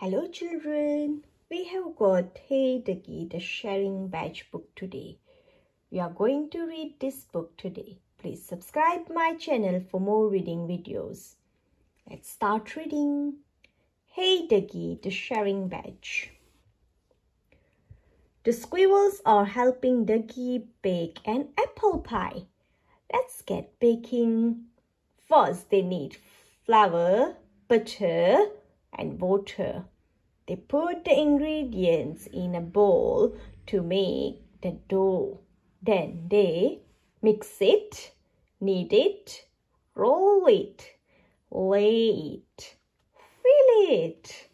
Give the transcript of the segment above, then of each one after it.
Hello children, we have got Hey Duggee the Sharing Badge book today. We are going to read this book today. Please subscribe my channel for more reading videos. Let's start reading. Hey Duggee the Sharing Badge. The squirrels are helping Duggee bake an apple pie. Let's get baking. First they need flour, butter, and water. They put the ingredients in a bowl to make the dough. Then they mix it, knead it, roll it, lay it, fill it.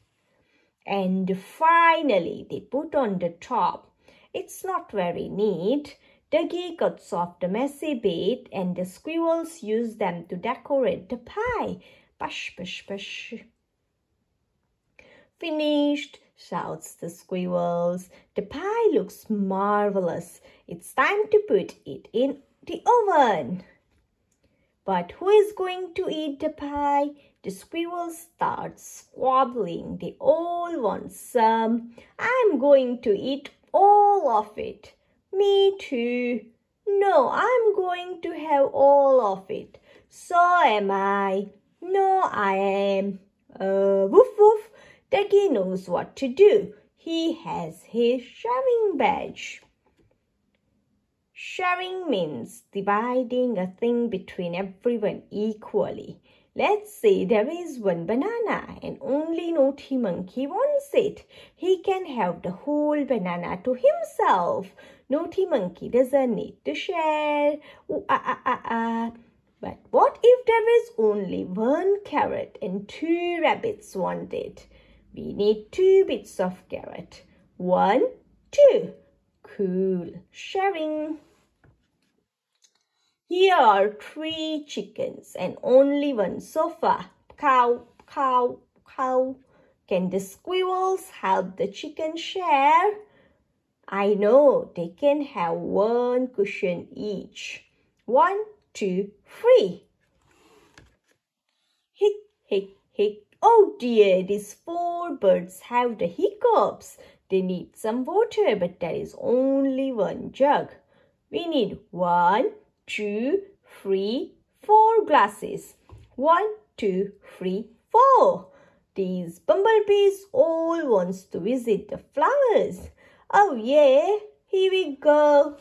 And finally, they put on the top. It's not very neat. Duggee cuts off the messy bit and the squirrels use them to decorate the pie. Push, push, push. Finished, shouts the squirrels. The pie looks marvelous. It's time to put it in the oven. But who is going to eat the pie? The squirrels start squabbling. They all want some. I'm going to eat all of it. Me too. No, I'm going to have all of it. So am I. No, I am. Uh, woof woof. Duggee knows what to do. He has his sharing badge. Sharing means dividing a thing between everyone equally. Let's say there is one banana and only Naughty Monkey wants it. He can have the whole banana to himself. Naughty Monkey doesn't need to share. Ooh, ah, ah, ah, ah. But what if there is only one carrot and two rabbits want it? We need two bits of carrot. One, two. Cool. Sharing. Here are three chickens and only one sofa. Cow, cow, cow. Can the squirrels help the chicken share? I know they can have one cushion each. One, two, three. Hick, hick, hick. Oh dear, these four birds have the hiccups. They need some water, but there is only one jug. We need one, two, three, four glasses. One, two, three, four. These bumblebees all wants to visit the flowers. Oh yeah, here we go.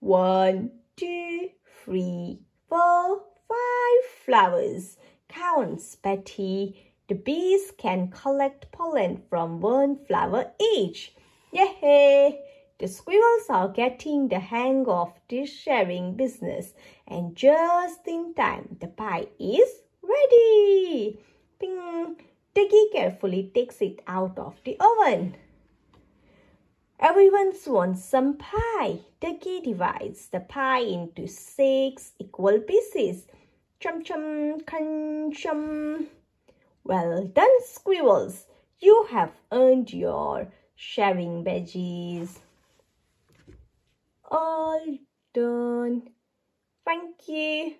One, two, three, four, five flowers. Counts Betty. The bees can collect pollen from one flower each. Yay! The squirrels are getting the hang of this sharing business and just in time the pie is ready. Ping! Duggee carefully takes it out of the oven. Everyone wants some pie. Duggee divides the pie into six equal pieces. Chum chum, crunch chum. Well done, squirrels. You have earned your sharing badges all done. Thank you.